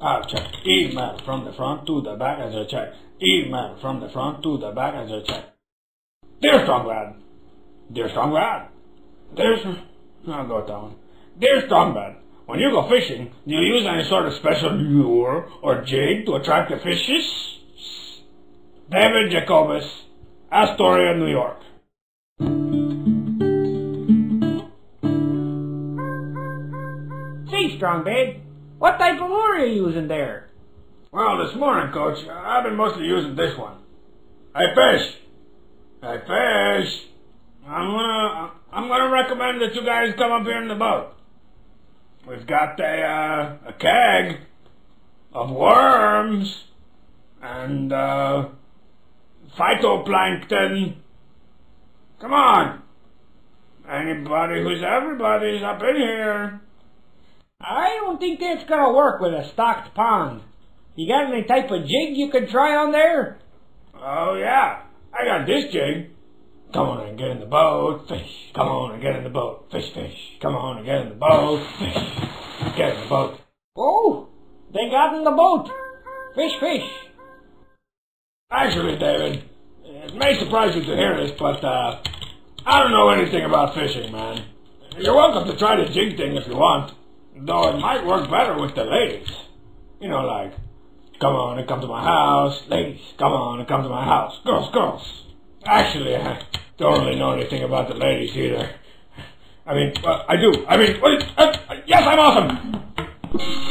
I'll check. Email from the front to the back as a check. Email from the front to the back as a check. Dear Strong Bad. Dear Strong Bad. There's... I'll go down. Dear Strong Bad. When you go fishing, do you use any sort of special lure or jig to attract the fishes? David Jacobus, Astoria, New York. Say, Strong Bad, what type of lure are you using there? Well, this morning, Coach, I've been mostly using this one. I fish. I fish. I'm gonna, I'm gonna recommend that you guys come up here in the boat. We've got a, uh, a keg of worms and, uh, phytoplankton. Come on. Anybody who's everybody's up in here. I don't think that's gonna work with a stocked pond. You got any type of jig you could try on there? Oh, yeah. I got this jig. Come on and get in the boat, fish. Come on and get in the boat, fish, fish. Come on and get in the boat, fish. Get in the boat. Oh, they got in the boat. Fish, fish. Actually, David, it may surprise you to hear this, but uh, I don't know anything about fishing, man. You're welcome to try the jig thing if you want, though it might work better with the ladies. You know, like, come on and come to my house, ladies. Come on and come to my house, girls, girls. Actually, I don't really know anything about the ladies either. I mean, well, I do. I mean, what is, uh, yes, I'm awesome.